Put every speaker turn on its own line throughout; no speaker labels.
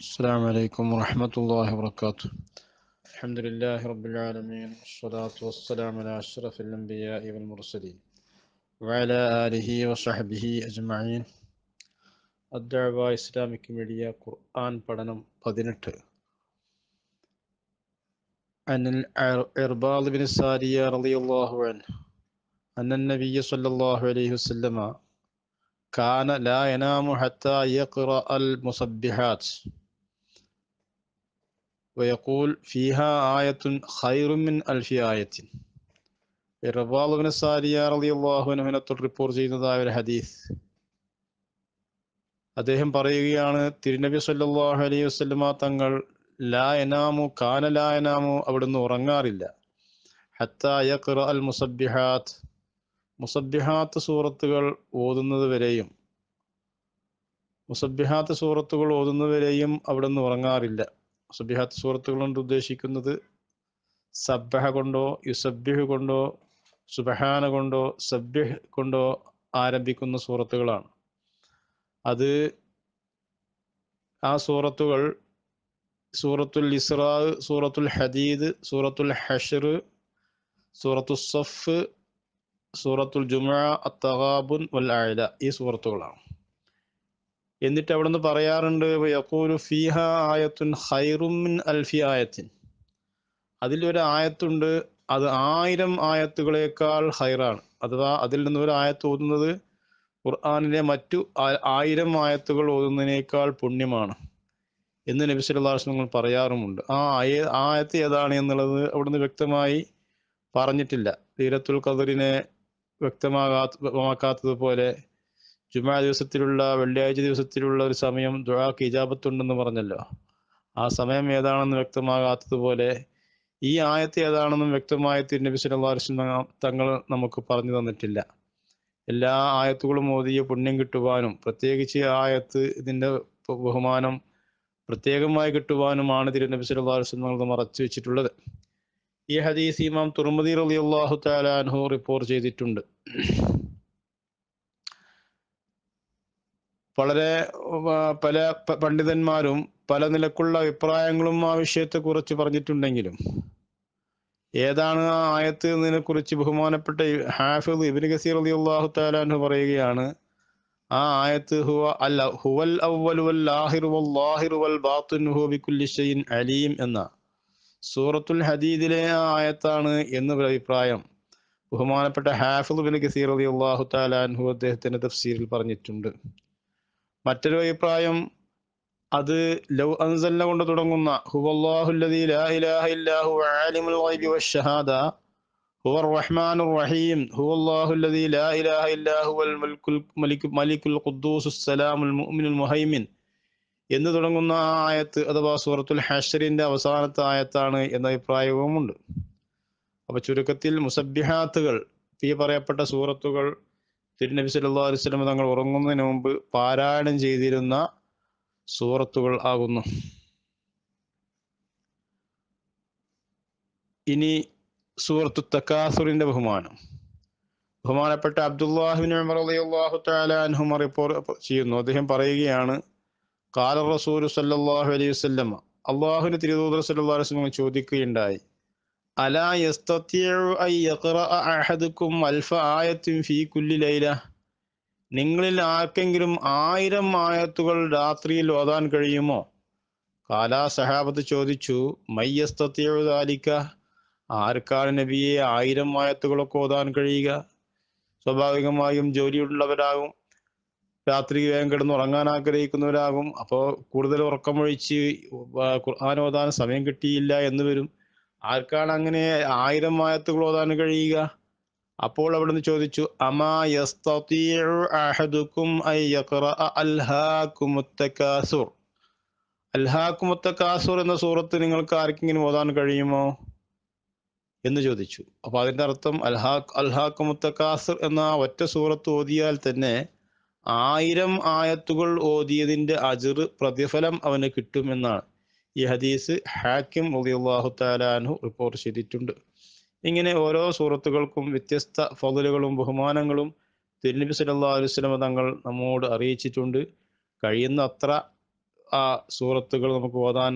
السلام عليكم ورحمة الله وبركاته الحمد لله رب العالمين والصلاة والسلام على أشرف الأنبياء والمرسلين وعلى آله وصحبه أجمعين الدعوة إسلامك ميديا قرآن പഠനം പതിനെട്ട് عن العرباض بن سارية رضي الله عنه أن النبي صلى الله عليه وسلم كان لا ينام حتى يقرأ المصبحات ويقول فيها آية خير من ألف آية ഇറബാലുബിന് സാരിയ റളിയല്ലാഹുവിനെ തൊട്ട് റിപ്പോർട്ട് ചെയ്യുന്നതായ ഒരു ഹദീസ് അദ്ദേഹം പറയുകയാണ് തിരുനബി സല്ലല്ലാഹു അലൈഹി വസല്ലമ തങ്ങൾ ലാ എനാമു കാന ലാ എനാമു അവിടുന്ന് ഉറങ്ങാറില്ല ഹത്ത യഖ്റ അൽ മുസബ്ബിഹാത്ത് മുസബ്ബിഹാത്ത് സൂറത്തുകൾ ഓതുന്നത് വരെയും മുസബ്ബിഹാത്ത് സൂറത്തുകൾ ഓതുന്നത് വരെയും അവിടുന്ന് ഉറങ്ങാറില്ല മുസബ്ബിഹാത്ത് സൂറത്തുകൾ കൊണ്ട് ഉദ്ദേശിക്കുന്നത് സബ്ബഹ കൊണ്ടോ യുസബ്യഹ് കൊണ്ടോ സുബഹാന കൊണ്ടോ സബ്ബിഹ് കൊണ്ടോ ആരംഭിക്കുന്ന സൂറത്തുകളാണ്. അത് ആ സൂറത്തുകൾ സൂറത്തുൽ ഇസ്രാ സൂറത്തുൽ ഹദീദ് സൂറത്തുൽ ഹഷർ സൂറത്തു സഫ് സൂറത്തുൽ ജുമ അത്തഗാബുൻ വൽ ആയില ഈ സൂറത്തുകളാണ്. എന്നിട്ട് അവിടെ നിന്ന് പറയാറുണ്ട് ഫീഹ ആയത്തുൻ ഹൈറുമിൻ മിൻ അൽഫി ആയത്തിൻ. അതിലൊരു ആയത്തുണ്ട് അത് ആയിരം ആയത്തുകളേക്കാൾ ഹൈറാണ് അഥവാ അതിൽ നിന്ന് ഒരു ആയത്ത് ഓതുന്നത് ഖുർആാനിലെ മറ്റു ആയിരം ആയത്തുകൾ ഓതുന്നതിനേക്കാൾ പുണ്യമാണ് എന്ന് നബി വസല്ലം പറയാറുമുണ്ട്. ആ ആയ ആയത്ത് ഏതാണ് എന്നുള്ളത് അവിടുന്ന് വ്യക്തമായി പറഞ്ഞിട്ടില്ല. തീരത്തുൽ ഖദറിനെ വ്യക്തമാകാത്തതുപോലെ ജുമാ ദിവസത്തിലുള്ള വെള്ളിയാഴ്ച ദിവസത്തിലുള്ള ഒരു സമയം ദുആക്ക് ഇജാബത്തുണ്ടെന്ന് പറഞ്ഞല്ലോ. ആ സമയം ഏതാണെന്ന് വ്യക്തമാകാത്തതുപോലെ ഈ ആയത്ത് ഏതാണെന്നും വ്യക്തമായി തിരുനബി വസല്ലം തങ്ങൾ നമുക്ക് പറഞ്ഞു തന്നിട്ടില്ല. എല്ലാ ആയത്തുകളും ഓതിയ പുണ്യം കിട്ടുവാനും പ്രത്യേകിച്ച് ആയത്ത് ഇതിന്റെ ബഹുമാനം പ്രത്യേകമായി കിട്ടുവാനുമാണ് തിരുനബി അലൈഹി വസല്ലം മറച്ചു വെച്ചിട്ടുള്ളത്. ഈ ഹദീസ് ഇമാം തുറമതി റളിയല്ലാഹു തആല അൻഹു റിപ്പോർട്ട് ചെയ്തിട്ടുണ്ട്. വളരെ പല പണ്ഡിതന്മാരും പല നിലക്കുള്ള അഭിപ്രായങ്ങളും ആ വിഷയത്തെക്കുറിച്ച് പറഞ്ഞിട്ടുണ്ടെങ്കിലും ഏതാണ് ആ ആയത്ത് എന്നതിനെ കുറിച്ച് ബഹുമാനപ്പെട്ട ഹാഫിദ് ഇബിൻ ഗസീർ അലി അള്ളാഹു താലാൻഹു പറയുകയാണ് ആ ആയത്ത് ഹുവ അല്ല ഹുവൽ വൽ വൽ അലീം എന്ന സൂറത്തുൽ ഹദീദിലെ ആ ആയത്താണ് എന്നൊരു അഭിപ്രായം ബഹുമാനപ്പെട്ട ഹാഫിദ് ബിൻ ഗസീർ അലി അള്ളാഹു താലാൻഹു അദ്ദേഹത്തിന്റെ തഫ്സീരിൽ പറഞ്ഞിട്ടുണ്ട്. മറ്റൊരു അഭിപ്രായം അത് ലൗ അൻസലിനെ കൊണ്ട് തുടങ്ങുന്ന ഹുവല്ലാഹുല്ലദീ ലാ ഇലാഹ ഇല്ലാഹു ആലിമുൽ ഗൈബി വശഹാദ هو الرحمن الرحيم هو الله الذي لا إله إلا هو الملك الملك ملك القدوس السلام المؤمن المهيمن എന്ന് തുടങ്ങുന്ന ആ ആയത്ത് അഥവാ സൂറത്തുൽ ഹഷറിന്റെ അവസാനത്തെ ആയത്താണ് എന്ന അഭിപ്രായവുമുണ്ട് അപ്പൊ ചുരുക്കത്തിൽ മുസബ്ബിഹാത്തുകൾ ഈ പറയപ്പെട്ട സൂറത്തുകൾ തിരുനബി സല്ലല്ലാഹു അലൈഹി വസല്ലം തങ്ങൾ ഉറങ്ങുന്നതിന് മുമ്പ് പാരായണം ചെയ്തിരുന്ന സൂറത്തുകൾ ആകുന്നു. ഇനി സൂറത്തു തക്കാസുറിന്റെ ബഹുമാനം. ബഹുമാനപ്പെട്ട അബ്ദുല്ലാഹിബിൻ ഉമർ റളിയല്ലാഹു തആല അൻഹു റിപ്പോർട്ട് ചെയ്യുന്നു. അദ്ദേഹം പറയുകയാണ് കാല റസൂൽ സല്ലല്ലാഹു അലൈഹി വസല്ലം അള്ളാഹുവിന്റെ തിരുദൂതർ സല്ലല്ലാഹു അലൈഹി വസല്ലം ചോദിക്കുകയുണ്ടായി അലാ അഹദുക്കും അൽഫ ആയത്തിൻ ഫീ കുല്ലി ലൈല. നിങ്ങളിൽ ആർക്കെങ്കിലും ആയിരം ആയത്തുകൾ രാത്രിയിൽ ഓതാൻ കഴിയുമോ? കാലാ സഹാബത്ത് ചോദിച്ചു മയ്യസ്തത്തിയുദാലിക്ക ആർക്കാണ് നബിയെ ആയിരം ആയത്തുകളൊക്കെ ഓതാൻ കഴിയുക? സ്വാഭാവികമായും ജോലിയുള്ളവരാകും രാത്രി വേഗം കിടന്ന് ഉറങ്ങാൻ ആഗ്രഹിക്കുന്നവരാകും. അപ്പോൾ കൂടുതൽ ഉറക്കമൊഴിച്ച് ഖുർആൻ ഓതാൻ സമയം കിട്ടിയില്ല എന്ന് വരും. ആർക്കാണ് അങ്ങനെ ആയിരം ആയത്തുകൾ ഓതാൻ കഴിയുക? അപ്പോൾ അവിടുന്ന് ചോദിച്ചു അമാ യസ്തതിഉ അഹദുക്കും അൻ യഖറഅ അൽഹാകുമുത്തകാസുർ അൽഹാകുമുത്തകാസുർ എന്ന സൂറത്ത് നിങ്ങൾക്ക് ആർക്കെങ്കിലും ഓതാൻ കഴിയുമോ? എന്ന് ചോദിച്ചു. അപ്പൊ അതിന്റെ അർത്ഥം അൽഹാ അൽഹാക്കുമുത്തകാസുർ എന്ന ഒറ്റ സൂറത്ത് ഓതിയാൽ തന്നെ ആയിരം ആയത്തുകൾ ഓതിയതിന്റെ അജിർ പ്രതിഫലം അവന് കിട്ടുമെന്നാണ്. ഈ ഹദീസ് ഹാക്കിം തആല അൻഹു റിപ്പോർട്ട് ചെയ്തിട്ടുണ്ട്. ഇങ്ങനെ ഓരോ സൂറത്തുകൾക്കും വ്യത്യസ്ത ഫضലുകളും ബഹുമാനങ്ങളും തിരുനബി അലൈഹി വസല്ലം തങ്ങൾ നമ്മോട് അറിയിച്ചിട്ടുണ്ട്. കഴിയുന്ന അത്ര ആ സൂറത്തുകൾ നമുക്ക് ഓതാൻ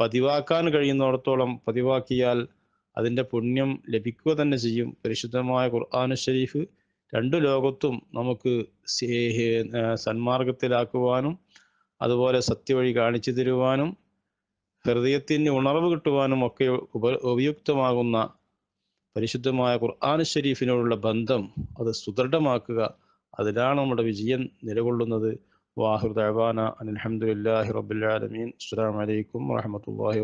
പതിവാക്കാൻ കഴിയുന്നിടത്തോളം പതിവാക്കിയാൽ അതിന്റെ പുണ്യം ലഭിക്കുക തന്നെ ചെയ്യും. പരിശുദ്ധമായ ഖുർആാനു ഷരീഫ് രണ്ടു ലോകത്തും നമുക്ക് സന്മാർഗത്തിലാക്കുവാനും അതുപോലെ സത്യവഴി കാണിച്ചു തരുവാനും ഹൃദയത്തിന് ഉണർവ് കിട്ടുവാനും ഒക്കെ ഉപ ഉപയുക്തമാകുന്ന പരിശുദ്ധമായ ഖുർആൻ ഷരീഫിനോടുള്ള ബന്ധം അത് സുദൃഢമാക്കുക. അതിലാണ് നമ്മുടെ വിജയം നിലകൊള്ളുന്നത്. വാഹിർ ദഅവാന അനിൽഹമുല്ലാഹി റബ്ബിൽ ആലമീൻ. അസ്സലാമു അലൈക്കും വറഹ്മത്തുള്ളാഹി